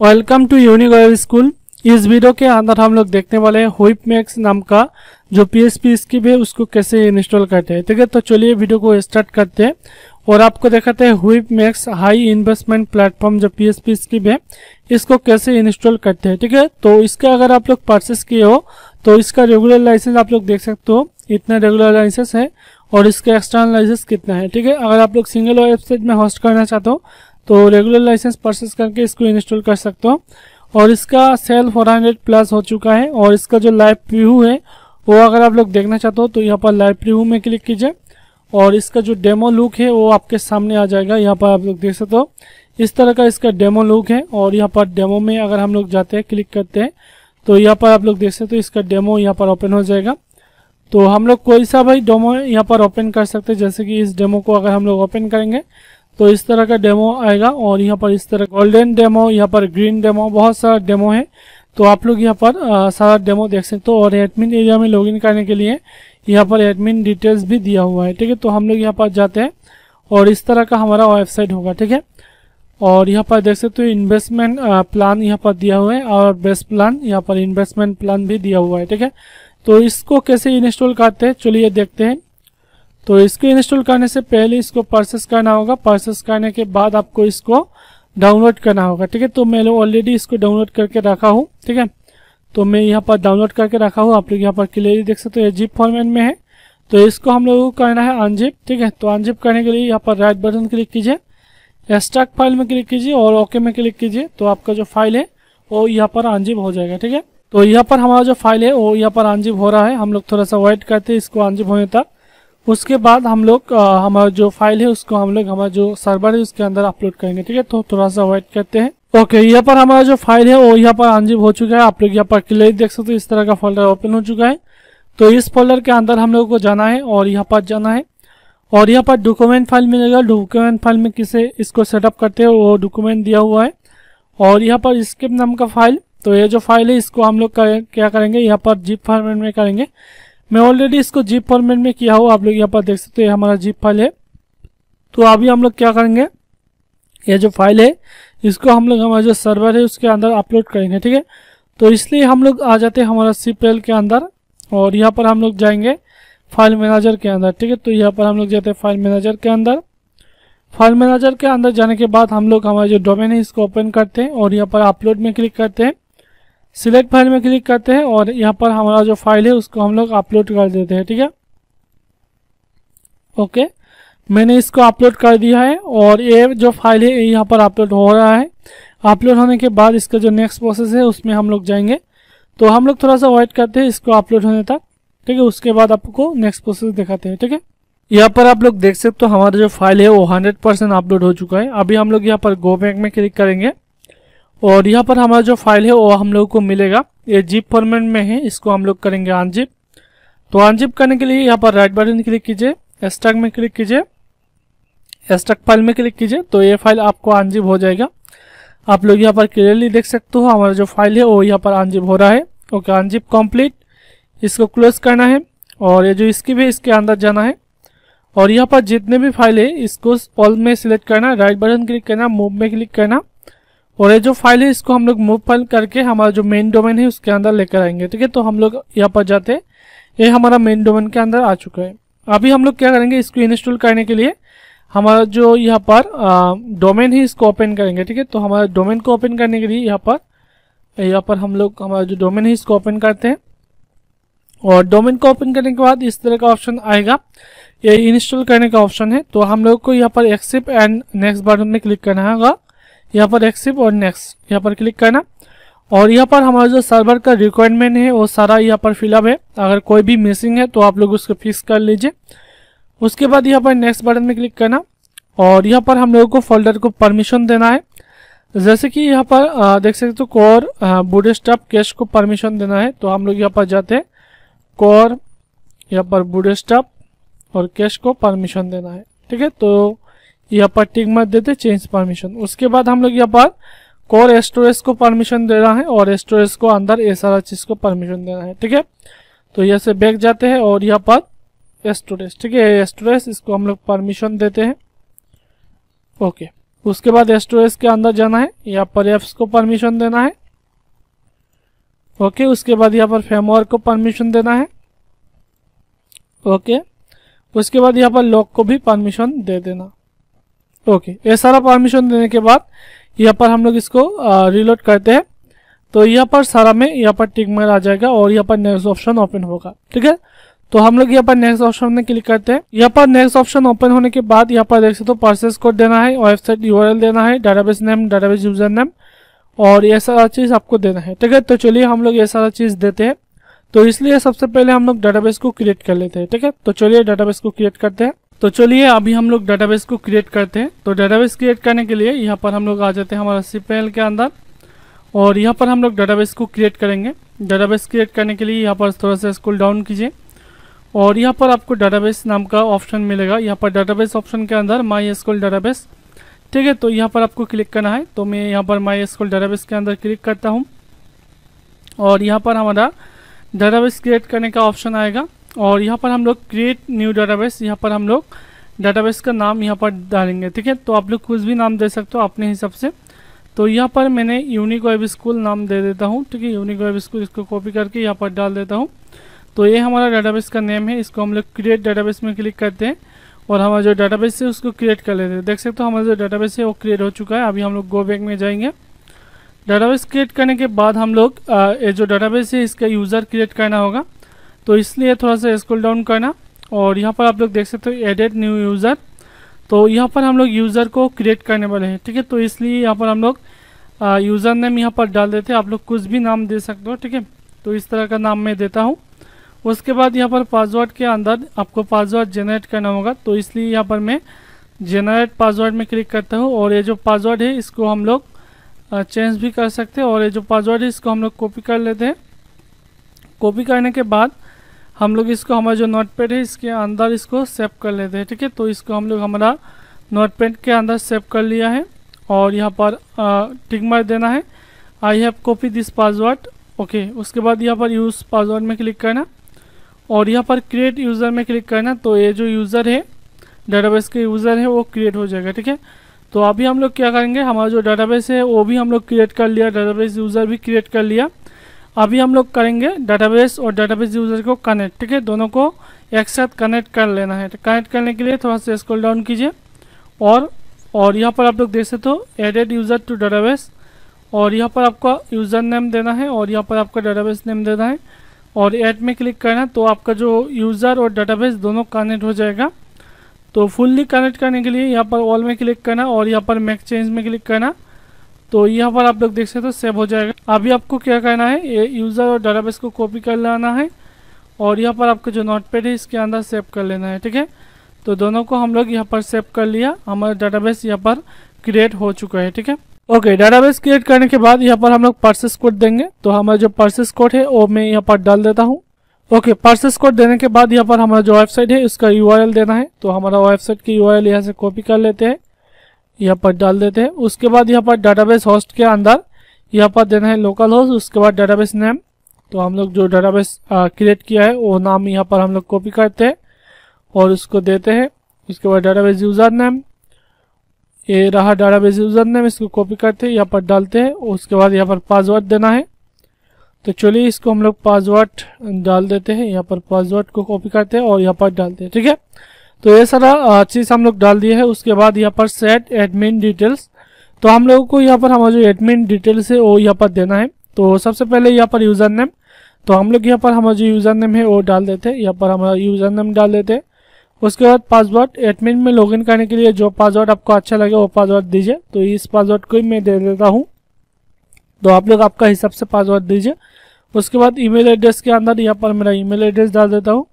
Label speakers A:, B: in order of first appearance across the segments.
A: Welcome to unique school इस video के अंदर हम लोग देखने वाले हैं हुइप मैक्स नाम का जो पीएसपी स्किप है, उसको कैसे इंस्टॉल करते हैं। ठीक है तो चलिए वीडियो को स्टार्ट करते हैं और आपको दिखाते हैं हुइप मैक्स हाई इन्वेस्टमेंट प्लेटफॉर्म जो पी एस पी स्किप है, इसको कैसे इंस्टॉल करते हैं। ठीक है तो इसका अगर आप लोग परचेस किए हो तो इसका रेगुलर लाइसेंस आप लोग देख सकते हो। इतना रेगुलर लाइसेंस है और इसका एक्सटर्नल लाइसेंस कितना है। ठीक है, अगर आप लोग सिंगल वेबसाइट में होस्ट करना चाहते हो तो रेगुलर लाइसेंस परचेस करके इसको इंस्टॉल कर सकते हो। और इसका सेल 400 प्लस हो चुका है और इसका जो लाइव प्रीव्यू है, वो अगर आप लोग देखना चाहते हो तो यहाँ पर लाइव प्रीव्यू में क्लिक कीजिए। और इसका जो डेमो लुक है, वो आपके सामने आ जाएगा। यहाँ पर आप लोग देख सकते हो। इस तरह का इसका डेमो लुक है और यहाँ पर डेमो में अगर हम लोग जाते हैं क्लिक करते हैं तो यहाँ पर आप लोग देख सकते हो इसका डेमो यहाँ पर ओपन हो जाएगा। तो हम लोग कोई सा भाई डेमो यहाँ पर ओपन कर सकते हैं, जैसे कि इस डेमो को अगर हम लोग ओपन करेंगे तो इस तरह का डेमो आएगा और यहाँ पर इस तरह गोल्डन डेमो यहाँ पर ग्रीन डेमो बहुत सारा डेमो है। तो आप लोग यहाँ पर सारा डेमो देख सकते हो और एडमिन एरिया में लॉगिन करने के लिए यहाँ पर एडमिन डिटेल्स भी दिया हुआ है, ठीक है? तो हम लोग यहाँ पर जाते हैं और इस तरह का हमारा वेबसाइट होगा, ठीक है? और यहाँ पर देख सकते हो इन्वेस्टमेंट प्लान यहाँ पर दिया हुआ है और बेस्ट प्लान यहाँ पर इन्वेस्टमेंट प्लान भी दिया हुआ है, ठीक है? तो इसको कैसे इंस्टॉल करते हैं, चलिए देखते हैं। तो इसको इंस्टॉल करने से पहले इसको परचेस करना होगा। परचेस करने के बाद आपको इसको डाउनलोड करना होगा, ठीक है? तो मैं ऑलरेडी इसको डाउनलोड करके रखा हूँ, ठीक है? तो मैं यहाँ पर डाउनलोड करके रखा हूँ। आप लोग यहाँ पर क्लियरली देख सकते हो जिप फॉर्मेट में है। तो इसको हम लोगों को करना है अनजिप ठीक है? तो अनजिप करने के लिए यहाँ पर राइट बटन क्लिक कीजिए स्टॉक फ़ाइल में क्लिक कीजिए और ओके में क्लिक कीजिए। तो आपका जो फ़ाइल है, वो यहाँ पर अनजिप हो जाएगा, ठीक है? तो यहाँ पर हमारा जो फ़ाइल है, वो यहाँ पर अनजिप हो रहा है। हम लोग थोड़ा सा वेट करते हैं, इसको अनजिप होने तक। उसके बाद हम लोग हमारा जो फ़ाइल है, उसको हम लोग, हमारा जो सर्वर है, उसके अंदर अपलोड करेंगे, ठीक है? तो थोड़ा सा वेट करते हैं। ओके यहाँ पर हमारा जो फ़ाइल है, वो यहाँ पर अनजिप हो चुका है। आप लोग यहाँ पर क्लियर देख सकते हो, इस तरह का फोल्डर ओपन हो चुका है। तो इस फोल्डर के अंदर हम लोग को जाना है और यहाँ पर जाना है। और यहाँ पर डॉक्यूमेंट फ़ाइल मिलेगा। डॉक्यूमेंट फ़ाइल में किसे, इसको सेटअप करते हैं, वो डॉक्यूमेंट दिया हुआ है। और यहाँ पर स्किप नाम का फ़ाइल तो ये जो फ़ाइल है, इसको हम लोग क्या करेंगे? यहाँ पर जिप फॉर्मेट में करेंगे। मैं ऑलरेडी इसको जीप फॉर्मेट में किया हूँ आप लोग यहाँ पर देख सकते हैं हमारा जीप फ़ाइल है। तो अभी हम लोग क्या करेंगे? ये जो फ़ाइल है, इसको हम लोग, हमारा जो सर्वर है, उसके अंदर अपलोड करेंगे, ठीक है? तो इसलिए हम लोग आ जाते हैं हमारा सीपीएल के अंदर, और यहाँ पर हम लोग जाएँगे फ़ाइल मैनेजर के अंदर, ठीक है? तो यहाँ पर हम लोग जाते हैं फ़ाइल मैनेजर के अंदर। फ़ाइल मैनेजर के अंदर जाने के बाद हम लोग हमारा जो डोमेन है, इसको ओपन करते हैं, और यहाँ पर अपलोड में क्लिक करते हैं। सिलेक्ट फ़ाइल में क्लिक करते हैं और यहाँ पर हमारा जो फ़ाइल है उसको हम लोग अपलोड कर देते हैं, ठीक है? ओके मैंने इसको अपलोड कर दिया है और ये जो फ़ाइल है यहाँ पर अपलोड हो रहा है। अपलोड होने के बाद इसका जो नेक्स्ट प्रोसेस है, उसमें हम लोग जाएँगे। तो हम लोग थोड़ा सा वेट करते हैं इसको अपलोड होने तक, ठीक है? उसके बाद आपको नेक्स्ट प्रोसेस दिखाते हैं, ठीक है? यहाँ पर आप लोग देख सकते हो हमारा जो फ़ाइल है वो हंड्रेड परसेंट अपलोड हो चुका है। अभी हम लोग यहाँ पर गो बैक में क्लिक करेंगे। और यहाँ पर हमारा जो फ़ाइल है, वो हम लोग को मिलेगा। ये जिप फॉर्मेट में है, इसको हम लोग करेंगे अनजिप तो अनजिप करने के लिए यहाँ पर राइट बटन क्लिक कीजिए स्टक में क्लिक कीजिए स्टक फ़ाइल में क्लिक कीजिए तो ये फ़ाइल आपको अनजिप हो जाएगा। आप लोग यहाँ पर क्लियरली देख सकते हो, हमारा जो फ़ाइल है, वो यहाँ पर अनजिप हो रहा है। ओके अनजिप कंप्लीट इसको क्लोज करना है, और ये जो इसकी भी, इसके अंदर जाना है। और यहाँ पर जितने भी फ़ाइल है, इसको ऑल में सिलेक्ट करना राइट बटन क्लिक करना मूव में क्लिक करना। और ये जो फ़ाइल है, इसको हम लोग मूव फ़ाइल करके हमारा जो मेन डोमेन है, उसके अंदर लेकर आएँगे, ठीक है? तो हम लोग यहाँ पर जाते हैं। ये हमारा मेन डोमेन के अंदर आ चुका है। अभी हम लोग क्या करेंगे, इसको इंस्टॉल करने के लिए हमारा जो यहाँ पर डोमेन है, इसको ओपन करेंगे, ठीक है? तो हमारा डोमेन को ओपन करने के लिए यहाँ पर यहाँ पर हम लोग, हमारा जो डोमेन है, इसको ओपन करते हैं। और डोमेन को ओपन करने के बाद इस तरह का ऑप्शन आएगा। ये इंस्टॉल करने का ऑप्शन है। तो हम लोग को यहाँ पर एक्सेप्ट एंड नेक्स्ट बटन में क्लिक करना होगा। यहाँ पर एक्सिप और नेक्स्ट यहाँ पर क्लिक करना। और यहाँ पर हमारा जो सर्वर का रिक्वायरमेंट है वो सारा यहाँ पर फिलअप है। अगर कोई भी मिसिंग है तो आप लोग उसको फिक्स कर लीजिए। उसके बाद यहाँ पर नेक्स्ट बटन में क्लिक करना। और यहाँ पर हम लोगों को फोल्डर को परमिशन देना है। जैसे कि यहाँ पर आ, देख सकते हो कोर बूडे कैश को परमिशन देना है। तो हम लोग यहाँ पर जाते हैं। कोर यहाँ पर बूडे और कैश को परमिशन देना है। ठीक है? तो यहाँ पर टिक मत देते चेंज परमिशन उसके बाद हम लोग यहाँ पर कोर स्टोरेज को परमिशन देना है और स्टोरेज को अंदर ये सारा चीज़ को परमिशन देना है, ठीक है? तो यहाँ से बैग जाते हैं और यहाँ पर स्टोरेज ठीक है? स्टोरेज इसको हम लोग परमिशन देते हैं। ओके उसके बाद स्टोरेज के अंदर जाना है, यहाँ पर एप्स को परमिशन देना है। ओके उसके बाद यहाँ पर फेमवर्क को परमिशन देना है। ओके उसके बाद यहाँ पर लॉक को भी परमिशन दे देना। ओके, ये सारा परमिशन देने के बाद यहाँ पर हम लोग इसको रिलोड करते हैं। तो यहाँ पर सारा में यहाँ पर टिक मार आ जाएगा और यहाँ पर नेक्स्ट ऑप्शन ओपन होगा, ठीक है? तो हम लोग यहाँ पर नेक्स्ट ऑप्शन में क्लिक करते हैं। यहाँ पर नेक्स्ट ऑप्शन ओपन होने के बाद यहाँ पर देख सकते हो परचेस कोड देना है वेबसाइट यूआरएल देना है database name database user name और ये सारा चीज़ आपको देना है, ठीक है? तो चलिए हम लोग ये सारा चीज़ देते हैं। तो इसलिए सबसे पहले हम लोग डाटाबेस को क्रिएट कर लेते हैं, ठीक है? तो चलिए डाटाबेस को क्रिएट करते हैं। तो चलिए, अभी हम लोग डाटाबेस को क्रिएट करते हैं। तो डाटाबेस क्रिएट करने के लिए यहाँ पर हम लोग आ जाते हैं हमारा सी के अंदर और यहाँ पर हम लोग डाटाबेस को क्रिएट करेंगे। डाटाबेस क्रिएट करने के लिए यहाँ पर थोड़ा सा स्कूल डाउन कीजिए और यहाँ पर आपको डाटाबेस नाम का ऑप्शन मिलेगा। यहाँ पर डाटाबेस ऑप्शन के अंदर माई स्कूल डाटाबेस ठीक है तो यहाँ पर आपको क्लिक करना है। तो मैं यहाँ पर माई स्कूल डाटाबेस के अंदर क्लिक करता हूँ और यहाँ पर हमारा डाटाबेस क्रिएट करने का ऑप्शन आएगा। और यहाँ पर हम लोग क्रिएट न्यू डाटाबेस यहाँ पर हम लोग डाटाबेस का नाम यहाँ पर डालेंगे, ठीक है? तो आप लोग कुछ भी नाम दे सकते हो अपने हिसाब से। तो यहाँ पर मैंने यूनिक वेब स्कूल नाम दे देता हूँ, ठीक है? यूनिक वेब स्कूल इसको कॉपी करके यहाँ पर डाल देता हूँ। तो ये हमारा डाटाबेस का नेम है, इसको हम लोग क्रिएट डाटाबेस में क्लिक करते हैं और हमारा जो डाटाबेस है उसको क्रिएट कर लेते हैं। देख सकते हो हमारा जो डाटाबेस है वो क्रिएट हो चुका है, अभी हम लोग गो बैक में जाएँगे। डाटाबेस क्रिएट करने के बाद हम लोग ये जो डाटाबेस है इसका यूज़र क्रिएट करना होगा। तो इसलिए थोड़ा सा स्क्रॉल डाउन करना। और यहाँ पर आप लोग देख सकते हो एडेड न्यू यूज़र तो यहाँ पर हम लोग यूज़र को क्रिएट करने वाले हैं, ठीक है? तो इसलिए यहाँ पर हम लोग यूज़र नेम यहाँ पर डाल देते हैं। आप लोग कुछ भी नाम दे सकते हो, ठीक है? तो इस तरह का नाम मैं देता हूँ। उसके बाद यहाँ पर पासवर्ड के अंदर आपको पासवर्ड जनरेट करना होगा। तो इसलिए यहाँ पर मैं जनरेट पासवर्ड में क्लिक करता हूँ। और ये जो पासवर्ड है, इसको हम लोग चेंज भी कर सकते हैं। और ये जो पासवर्ड है, इसको हम लोग कॉपी कर लेते हैं। कॉपी करने के बाद हम लोग इसको, हमारा जो नोट पैड है, इसके अंदर इसको सेव कर लेते हैं, ठीक है? तो इसको हम लोग हमारा नोट पैड के अंदर सेव कर लिया है और यहाँ पर टिक मार देना है। I have copy this password, okay? उसके बाद यहाँ पर यूज़ पासवर्ड में क्लिक करना और यहाँ पर क्रिएट यूज़र में क्लिक करना। तो ये जो यूज़र है डाटाबेस के यूज़र है, वो क्रिएट हो जाएगा, ठीक है? तो अभी हम लोग क्या करेंगे, हमारा जो डाटाबेस है, वो भी हम लोग क्रिएट कर लिया डाटाबेस यूज़र भी क्रिएट कर लिया। अभी हम लोग करेंगे डाटाबेस और डाटाबेस यूज़र को कनेक्ट ठीक है? दोनों को एक साथ कनेक्ट कर लेना है। तो कनेक्ट करने के लिए थोड़ा सा स्क्रॉल डाउन कीजिए। और और यहाँ पर आप लोग देख सकते हो एडेड यूज़र टू डाटाबेस और यहाँ पर आपका यूज़र नेम देना है और यहाँ पर आपका डाटाबेस नेम देना है। और ऐड में क्लिक करना तो आपका जो यूज़र और डाटाबेस दोनों कनेक्ट हो जाएगा। तो फुल्ली कनेक्ट करने के लिए यहाँ पर ऑल में क्लिक करना और यहाँ पर मैक चेंज में क्लिक करना। तो यहाँ पर आप लोग देख सकते हो सेव हो जाएगा। अभी आपको क्या करना है, ये यूज़र और डाटाबेस को कॉपी कर लेना है और यहाँ पर आपका जो नोट पैड है, इसके अंदर सेव कर लेना है, ठीक है? तो दोनों को हम लोग यहाँ पर सेव कर लिया। हमारा डाटाबेस यहाँ पर क्रिएट हो चुका है, ठीक है? ओके डाटाबेस क्रिएट करने के बाद यहाँ पर हम लोग परसेस कोड देंगे। तो हमारा जो परसेस कोड है, वो मैं यहाँ पर डाल देता हूँ। ओके परसेस कोड देने के बाद यहाँ पर हमारा जो वेबसाइट है, उसका यू देना है। तो हमारा वेबसाइट की यू यहाँ से कॉपी कर लेते हैं। यहाँ पर डाल देते हैं। उसके बाद यहाँ पर डाटाबेस होस्ट के अंदर यहाँ पर देना है लोकल होस्ट उसके बाद डाटाबेस नेम तो हम लोग जो डाटाबेस क्रिएट किया है, वो नाम यहाँ पर हम लोग कॉपी करते हैं और उसको देते हैं। उसके बाद डाटाबेस यूज़र नेम ये रहा डाटाबेस यूज़र नेम इसको कॉपी करते हैं, यहाँ पर डालते हैं। उसके बाद यहाँ पर पासवर्ड देना है। तो चलिए इसको हम लोग पासवर्ड डाल देते हैं। यहाँ पर पासवर्ड को कॉपी करते हैं और यहाँ पर डालते हैं। ठीक है? तो ये सारा चीज़ हम लोग डाल दिए है। उसके बाद यहाँ पर सेट एडमिन डिटेल्स तो हम लोगों को यहाँ पर हमारा जो एडमिन डिटेल्स है, वो यहाँ पर देना है। तो सबसे पहले यहाँ पर यूज़र नेम तो हम लोग यहाँ पर हमारा जो यूज़र नेम है, वो डाल देते हैं। यहाँ पर हमारा यूज़र नेम डाल देते हैं। उसके बाद पासवर्ड एडमिन में लॉगिन करने के लिए जो पासवर्ड आपको अच्छा लगे, वो पासवर्ड दीजिए। तो इस पासवर्ड को ही मैं दे देता हूँ। तो आप लोग आपका हिसाब से पासवर्ड दीजिए। उसके बाद ईमेल एड्रेस के अंदर यहाँ पर मेरा ईमेल एड्रेस डाल देता हूँ।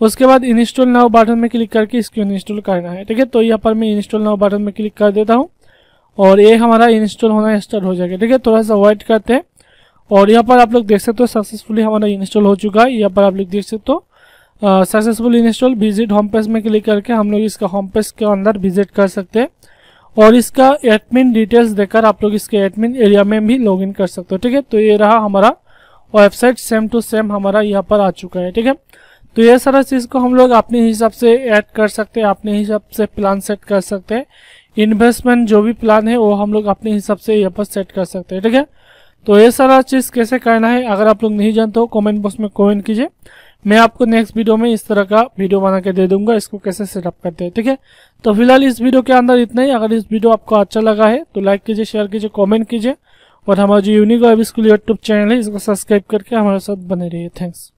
A: उसके बाद इंस्टॉल नाउ बटन में क्लिक करके इसको इंस्टॉल करना है, ठीक है? तो यहाँ पर मैं इंस्टॉल नाउ बटन में क्लिक कर देता हूँ और ये हमारा इंस्टॉल होना स्टार्ट हो जाएगा, ठीक है? थोड़ा सा वेट करते हैं। और यहाँ पर आप लोग देख सकते हो सक्सेसफुली हमारा इंस्टॉल हो चुका है। यहाँ पर आप लोग देख सकते हो successful install visit home page में क्लिक करके हम लोग इसका होम पेज के अंदर विज़िट कर सकते हैं। और इसका एडमिन डिटेल्स देकर आप लोग इसके एडमिन एरिया में भी लॉगिन कर सकते हो, ठीक है? तो ये रहा हमारा वेबसाइट सेम टू सेम हमारा यहाँ पर आ चुका है, ठीक है? तो ये सारा चीज़ को हम लोग अपने हिसाब से ऐड कर सकते हैं, अपने हिसाब से प्लान सेट कर सकते हैं। इन्वेस्टमेंट जो भी प्लान है, वो हम लोग अपने हिसाब से यहाँ पर सेट कर सकते हैं, ठीक है? तो ये सारा चीज़ कैसे करना है, अगर आप लोग नहीं जानते हो कमेंट बॉक्स में कमेंट कीजिए। मैं आपको नेक्स्ट वीडियो में इस तरह का वीडियो बना के दे दूँगा, इसको कैसे सेटअप करते हैं, ठीक है? तो फ़िलहाल इस वीडियो के अंदर इतना ही। अगर इस वीडियो आपको अच्छा लगा है तो लाइक कीजिए शेयर कीजिए कमेंट कीजिए। और हमारा जो unique web school YouTube channel है, इसको सब्सक्राइब करके हमारे साथ बने रहिए। थैंक्स